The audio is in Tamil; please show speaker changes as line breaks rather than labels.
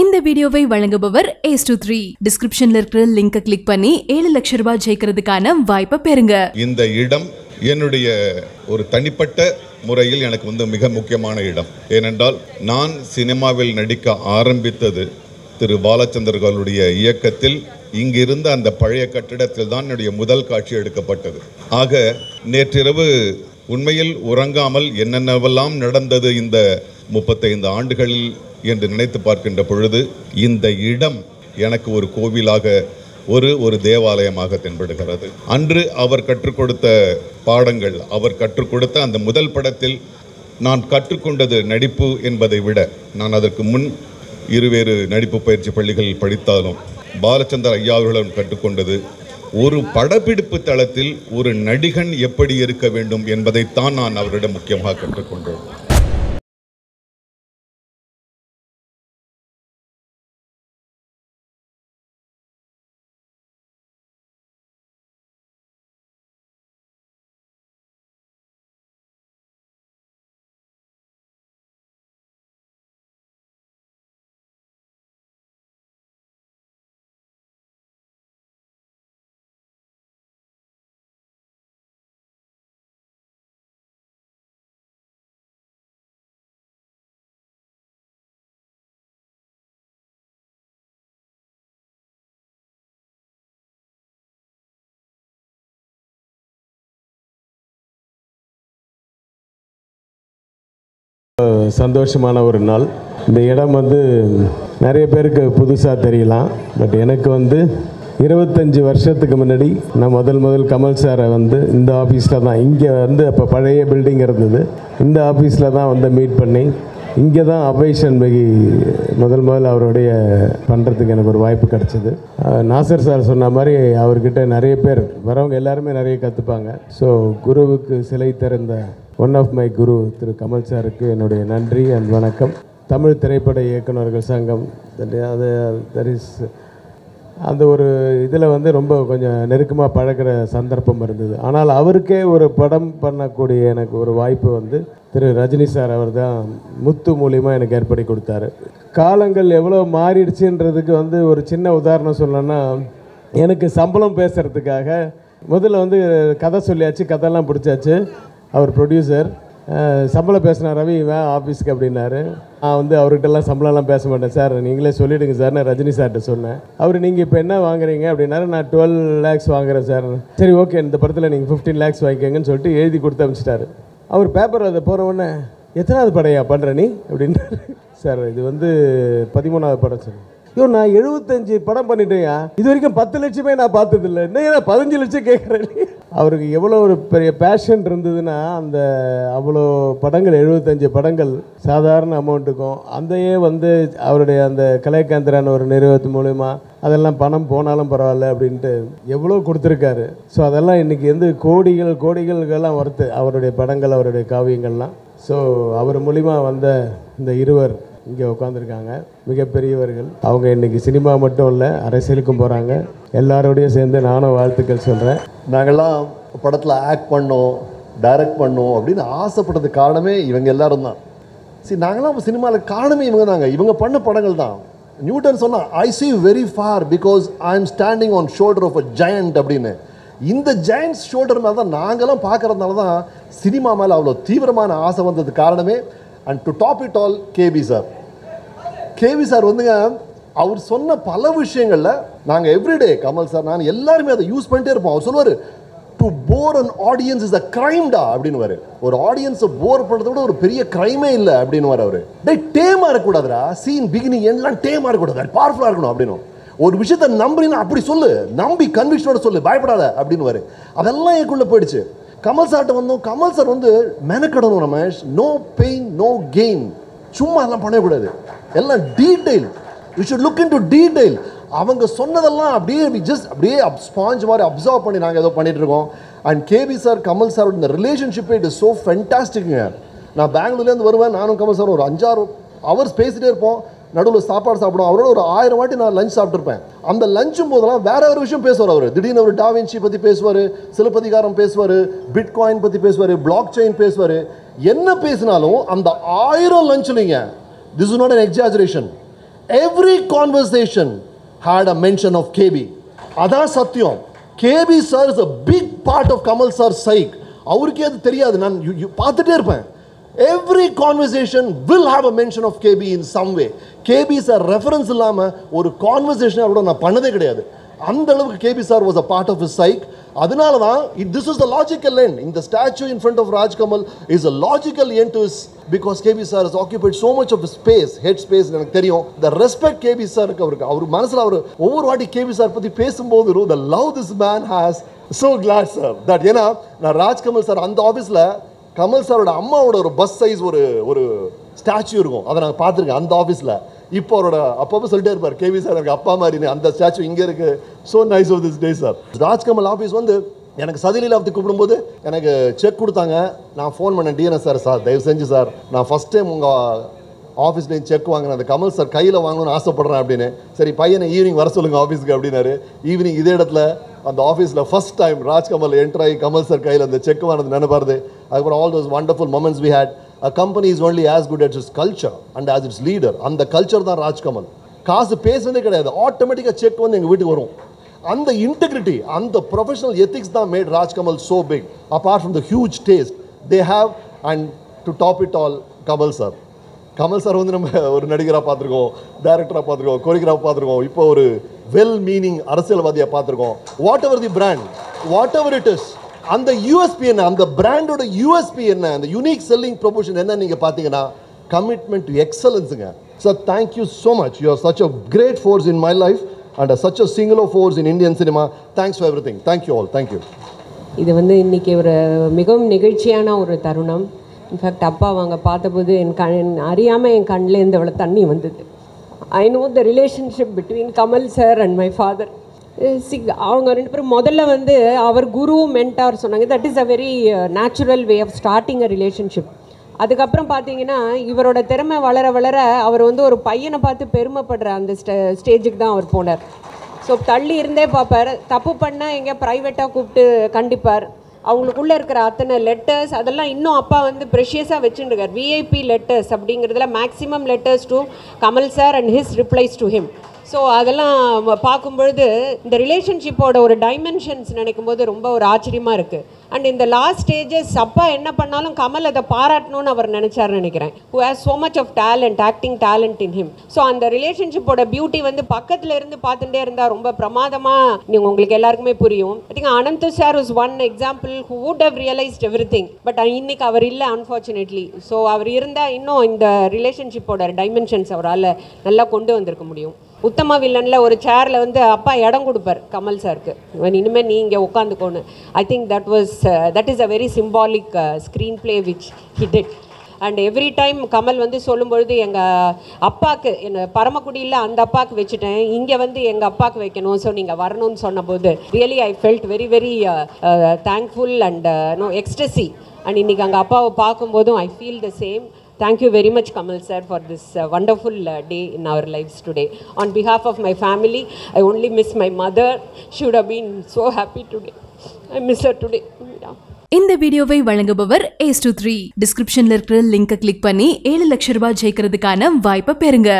இந்த வீடியோவை வழங்குபவர் ஏஸ் டூ த்ரீ டிஸ்கிரிப்ஷன்ல இருக்கிற லிங்கை கிளிக் பண்ணி ஏழு லட்சம் ரூபாய் ஜெயிக்கிறதுக்கான வாய்ப்பை பெறுங்க.
இந்த இடம் என்னுடைய ஒரு தனிப்பட்ட முறையில் எனக்கு வந்து மிக முக்கியமான இடம். ஏனென்றால் நான் சினிமாவில் நடிக்க ஆரம்பித்தது திரு பாலச்சந்தர்களுடைய இயக்கத்தில். இங்கிருந்த அந்த பழைய கட்டிடத்தில் தான் என்னுடைய முதல் காட்சி எடுக்கப்பட்டது. ஆக நேற்றிரவு உண்மையில் உறங்காமல் என்னென்னவெல்லாம் நடந்தது இந்த முப்பத்தைந்து ஆண்டுகளில் என்று நினைத்து பார்க்கின்ற பொழுது இந்த இடம் எனக்கு ஒரு கோவிலாக ஒரு ஒரு தேவாலயமாக தென்படுகிறது. அன்று அவர் கற்றுக் கொடுத்த பாடங்கள் அவர் கற்றுக் கொடுத்த அந்த முதல் படத்தில் நான் கற்றுக்கொண்டது நடிப்பு என்பதை விட நான் அதற்கு முன் இருவேறு நடிப்பு பயிற்சி பள்ளிகளில் படித்தாலும் பாலச்சந்தர் ஐயா அவர்களும் கற்றுக்கொண்டது. ஒரு படப்பிடிப்பு தளத்தில் ஒரு நடிகன் எப்படி இருக்க வேண்டும் என்பதைத்தான் நான் அவரிடம் முக்கியமாக கற்றுக்கொண்டேன்.
சந்தோஷமான ஒரு நாள். இந்த இடம் வந்து நிறைய பேருக்கு புதுசாக தெரியலாம். பட் எனக்கு வந்து இருபத்தஞ்சி வருஷத்துக்கு முன்னாடி நான் முதல் முதல் கமல் சாரை வந்து இந்த ஆஃபீஸில் தான் இங்கே வந்து அப்போ பழைய பில்டிங் இருந்தது. இந்த ஆஃபீஸில் தான் வந்து மீட் பண்ணி இங்கே தான் அபய் முதல் முதல் அவருடைய பண்ணுறதுக்கு எனக்கு ஒரு வாய்ப்பு கிடச்சிது. நாசர் சார் சொன்ன மாதிரி அவர்கிட்ட நிறைய பேர் வரவங்க எல்லாருமே நிறைய கற்றுப்பாங்க ஸோ குருவுக்கு சிலை திறந்த one of my guru Thiru Kamal சாருக்கு என்னுடைய நன்றி அண்ட் வணக்கம். தமிழ் திரைப்பட இயக்குனர்கள் சங்கம் அது தட் இஸ் அந்த ஒரு இதில் வந்து ரொம்ப கொஞ்சம் நெருக்கமாக பழகிற சந்தர்ப்பம் இருந்தது. ஆனால் அவருக்கே ஒரு படம் பண்ணக்கூடிய எனக்கு ஒரு வாய்ப்பு வந்து திரு ரஜினி சார் அவர் தான் முத்து மூலிமா எனக்கு ஏற்படுத்தி கொடுத்தாரு. காலங்கள் எவ்வளோ மாறிடுச்சுன்றதுக்கு வந்து ஒரு சின்ன உதாரணம் சொல்லணும்னா எனக்கு சம்பளம் பேசுகிறதுக்காக முதல்ல வந்து கதை சொல்லியாச்சு கதையெல்லாம் பிடிச்சாச்சு. அவர் ப்ரொடியூசர் சம்பளம் பேசினா ரவி இவன் ஆஃபீஸ்க்கு அப்படின்னாரு. நான் வந்து அவர்கிட்டலாம் சம்பளம்லாம் பேச மாட்டேன். சார் நீங்களே சொல்லிவிடுங்க சார் நான் ரஜினி சார்கிட்ட சொன்னேன். அவர் நீங்கள் இப்போ என்ன வாங்குறீங்க? அப்படின்னாரு. நான் டுவெல் லேக்ஸ் வாங்குறேன் சார். சரி ஓகே இந்த படத்தில் நீங்கள் ஃபிஃப்டீன் லேக்ஸ் வாங்கிக்கங்கன்னு சொல்லிட்டு எழுதி கொடுத்து அனுப்பிச்சிட்டாரு. அவர் பேப்பர் அதை போகிறவொடனே எத்தனாவது படையா பண்ணுற நீ? அப்படின்னாரு சார் இது வந்து பதிமூணாவது படம் சார். ஐயோ நான் எழுபத்தஞ்சு படம் பண்ணிட்டேயா இது வரைக்கும் பத்து லட்சமே நான் பார்த்ததில்ல. என்ன பதினஞ்சு லட்சம் கேட்குறேன். அவருக்கு எவ்வளோ ஒரு பெரிய பேஷன் இருந்ததுன்னா அந்த அவ்வளோ படங்கள் எழுபத்தஞ்சு படங்கள் சாதாரண அமௌண்ட்டுக்கும் அந்தையே வந்து அவருடைய அந்த கலைக்காந்திரான ஒரு நிறுவனத்து மூலயமா அதெல்லாம் பணம் போனாலும் பரவாயில்ல அப்படின்ட்டு எவ்வளோ கொடுத்துருக்காரு. ஸோ அதெல்லாம் இன்றைக்கி வந்து கோடிகள் கோடிகளுக்கெல்லாம் வருது அவருடைய படங்கள் அவருடைய காவியங்கள்லாம். ஸோ அவர் மூலிமா வந்த இந்த இருவர் இங்கே உட்காந்துருக்காங்க மிகப்பெரியவர்கள். அவங்க இன்றைக்கி சினிமா மட்டும் இல்லை அரசியலுக்கும் போகிறாங்க எல்லாரோடையும் சேர்ந்து நானும் வாழ்த்துக்கள் சொல்கிறேன்
நாங்கள்லாம் படத்தில் ஆக்ட் பண்ணோம் டைரக்ட் பண்ணோம் அப்படின்னு ஆசைப்பட்டது காரணமே இவங்க எல்லாரும் தான். சரி நாங்களாம் சினிமாவில் காரணமே இவங்க தாங்க. இவங்க பண்ண படங்கள் தான். நியூட்டன் சொன்னால் I see very far because I am standing on shoulder of a giant அப்படின்னு. இந்த ஜெயண்ட்ஸ் ஷோல்டர் மேலே தான் நாங்களாம் பார்க்கறதுனால தான் சினிமா மேலே அவ்வளோ தீவிரமான ஆசை வந்தது காரணமே and to top it all KB sir KV sir வந்துங்க அவர் சொன்ன பல விஷயங்களில் நாங்கள் எவ்ரிடே கமல் சார் நான் எல்லாருமே அதை யூஸ் பண்ணிட்டே இருப்போம். அவர் சொல்லுவார் to bore an audience is a கிரைம்டா அப்படின்னு ஒரு ஆடியன்ஸை போர் பண்ணுறத விட ஒரு பெரிய கிரைமே இல்லை அப்படின்னு அவர். டே டேமாக இருக்கக்கூடாதுரா சீன் பிகினிங் எல்லாம் டேமாக இருக்கக்கூடாது. பவர்ஃபுல்லாக இருக்கணும் அப்படின்னு ஒரு விஷயத்தை நம்புறீங்கன்னா அப்படி சொல்லு. நம்பி கன்விக்ஷனோட சொல்லு. பயப்படாத அப்படின்னு அதெல்லாம் எனக்குள்ளே போயிடுச்சு. கமல் சார்கிட்ட வந்தோம். கமல் சார் வந்து மெனக்கடணும் Ramesh no pain no gain சும்மா எல்லாம் பண்ணக்கூடாது. எல்லாம் detail you should look into detail அவங்க சொன்னதெல்லாம் அப்படியே ஜஸ்ட் அப்படியே ஸ்பாஞ்ச் மாதிரி அப்சர்வ் பண்ணி நாங்கள் ஏதோ பண்ணிட்டு இருக்கோம். And KB sir Kamal sir இந்த ரிலேஷன்ஷிப் இட் இஸ் ஸோ ஃபென்டாஸ்டிக்குங்க நான் பெங்களூர்லேருந்து வருவேன். நானும் கமல் சார் ஒரு அஞ்சாறு ஹவர்ஸ் பேசிட்டே இருப்போம். நடுவில் சாப்பாடு சாப்பிடும். அவரோட ஒரு ஆயிரம் வாட்டி நான் லஞ்ச் சாப்பிட்ருப்பேன் அந்த லஞ்சும் போதெல்லாம் வேற ஒரு விஷயம் பேசுவார் அவர். திடீர்னு ஒரு டாவின்சி பற்றி பேசுவார் சிலப்பதிகாரம் பேசுவார் பிட்காயின் பற்றி பேசுவார் பிளாக் செயின் பேசுவார். என்ன பேசினாலும் அந்த ஆயிரம் லஞ்சுலிங்க this is not an exaggeration every conversation had a mention of KB அதான் சத்தியம். KB sir is a big part of Kamal sir psyche அவருக்கே அது தெரியாது. நான் பார்த்துட்டே இருப்பேன். Every conversation will have a mention of KB in some way KB sir reference இல்லாமல் ஒரு கான்வர்சேஷன் கூட நான் பண்ணதே கிடையாது. அந்த அளவுக்கு KB sir was a part of is psyche அதனால தான் this is the logical end இந்த statue in front of Rajkamal is a logical end to is because KB sir is occupied so much of space head space எனக்கு தெரியும். த ரெஸ்பெக்ட் கேபி சாருக்கு அவருக்கு அவர் மனசில் அவர் ஒவ்வொரு வாட்டி கேபி சார் பற்றி பேசும்போது the love this man has so glad sir that ஏன்னா நான் ராஜ்கமல் சார் அந்த ஆஃபீஸில் கமல் சாரோட அம்மாவோட ஒரு பஸ் சைஸ் ஒரு ஒரு ஸ்டாச்சு இருக்கும். அதை நாங்கள் பார்த்துருக்கேன் அந்த ஆஃபீஸில் இப்போ அவரோட அப்பப்போ சொல்லிட்டே இருப்பார் கேவி சார் எனக்கு அப்பா மாதிரின்னு அந்த ஸ்டாச்சு இங்கே இருக்கு. So nice of this day sir Rajkamal office வந்து எனக்கு சதிலீலாவத்துக்கு கூப்பிடும்போது எனக்கு செக் கொடுத்தாங்க. நான் ஃபோன் பண்ணேன் டிஎன்எஸ் சார் சார் தயவு செஞ்சு சார் நான் ஃபஸ்ட் டைம் உங்கள் ஆஃபீஸ்லேயும் செக் வாங்கினேன். அந்த கமல் சார் கையில் வாங்கணும்னு ஆசைப்பட்றேன் அப்படின்னு. சரி பையனை ஈவினிங் வர சொல்லுங்கள் ஆஃபீஸுக்கு அப்படின்னாரு. ஈவினிங் இதே இடத்துல அந்த ஆஃபீஸில் ஃபஸ்ட் டைம் ராஜ்கமல் என்ட்ராகி கமல் சார் கையில் அந்த செக் வாங்கினது நினைப்பாருது. அதுக்கப்புறம் all those wonderful moments we had a company is only as good at its culture and as its leader அந்த கல்ச்சர் தான் ராஜ்கமல் காசு பேசுனதே கிடையாது. ஆட்டோமேட்டிக்காக செக் வந்து எங்கள் வீட்டுக்கு வரும். அந்த இன்டெகிரிட்டி அந்த ப்ரொஃபஷனல் எத்திக்ஸ் தான் made Rajkamal so big apart from the huge taste they have and to top it all Kamal sir Kamal sir வந்து நம்ம ஒரு நடிகராக பார்த்துருக்கோம் டைரக்டராக பார்த்துருக்கோம் கோரியோகிராஃப் பார்த்துருக்கோம். இப்போ ஒரு வெல் மீனிங் அரசியல்வாதியாக பார்த்துருக்கோம். Whatever the brand whatever it is அந்த யூஎஸ்பி என்ன? அந்த பிராண்டோட யூஎஸ்பி என்ன? அந்த யூனிக் செல்லிங் ப்ரொமோஷன் என்ன நீங்கள் பார்த்தீங்கன்னா commitment to எக்ஸலன்ஸுங்க sir thank you so much you are such a great force in my life and such a singular force in Indian cinema thanks for everything thank you all thank you
இது வந்து இன்னைக்கு ஒரு மிகவும் நிகழ்ச்சியான ஒரு தருணம். இன்ஃபேக்ட் அப்பா அவங்க பார்த்தபோது என் கண் அறியாமல் என் கண்ணில் இருந்து இவ்வளோ தண்ணி வந்தது. I know the relationship between Kamal sir and my father அவங்க ரெண்டு பேரும் முதல்ல வந்து அவர் குரு மென்டார் சொன்னாங்க. That is a very natural way of starting a relationship அதுக்கப்புறம் பார்த்தீங்கன்னா இவரோட திறமை வளர வளர அவர் வந்து ஒரு பையனை பார்த்து பெருமைப்படுற அந்த ஸ்டே ஸ்டேஜுக்கு தான் அவர் போனார். ஸோ தள்ளி இருந்தே பார்ப்பார். தப்பு பண்ணால் எங்கேயா ப்ரைவேட்டாக கூப்பிட்டு கண்டிப்பார். அவங்களுக்குள்ளே இருக்கிற அத்தனை லெட்டர்ஸ் அதெல்லாம் இன்னும் அப்பா வந்து ப்ரெஷியஸாக வச்சுருக்கார். விஐபி லெட்டர்ஸ் அப்படிங்கிறதுல maximum letters to Kamal sir and his replies to him so அதெல்லாம் பார்க்கும்பொழுது இந்த ரிலேஷன்ஷிப்போட ஒரு டைமென்ஷன்ஸ் நினைக்கும் போது ரொம்ப ஒரு ஆச்சரியமாக இருக்குது அண்ட் இந்த லாஸ்ட் ஸ்டேஜஸ் அப்பா என்ன பண்ணாலும் கமல் அதை பாராட்டணும்னு அவர் நினைச்சாருன்னு நினைக்கிறேன். Who has so much of talent acting talent in him so அந்த ரிலேஷன்ஷிப்போட பியூட்டி வந்து பக்கத்தில் இருந்து பார்த்துட்டே இருந்தால் ரொம்ப பிரமாதமாக நீங்கள் உங்களுக்கு எல்லாருக்குமே புரியும். I think Anand sir is one example who would have realised everything but இன்னைக்கு அவர் இல்லை அன்ஃபார்ச்சுனேட்லி ஸோ அவர் இருந்தால் இன்னும் இந்த ரிலேஷன்ஷிப்போட டைமென்ஷன்ஸ் அவரால் நல்லா கொண்டு வந்திருக்க முடியும். உத்தம வில்லனில் ஒரு சேரில் வந்து அப்பா இடம் கொடுப்பார் கமல் சாருக்கு. இனிமேல் நீ இங்கே உட்காந்துக்கோன்னு. I think that was that is a very symbolic screenplay which hit it and every time Kamal வந்து சொல்லும்பொழுது எங்கள் அப்பாவுக்கு என்ன பரமக்குடியில் அந்த அப்பாவுக்கு வச்சுட்டேன். இங்கே வந்து எங்கள் அப்பாவுக்கு வைக்கணும். ஸோ நீங்கள் வரணும்னு சொன்னபோது really I felt very very thankful and no ecstasy and இன்னைக்கு அங்கே அப்பாவை பார்க்கும்போதும் I feel the same Thank you very much, Kamal sir, for this uh, wonderful uh, day in our lives today. On behalf of my family, I only miss my mother. She would have been so happy today. I miss her today. Yeah.
இந்த வீடியோவை வழங்குபவர் ஏஸ் டூ த்ரீ டிஸ்கிரிப்ஷன்ல இருக்கிற லிங்கை கிளிக் பண்ணி ஏழு லட்ச ரூபாய் ஜெயிக்கிறதுக்கான வாய்ப்பை பெறுங்க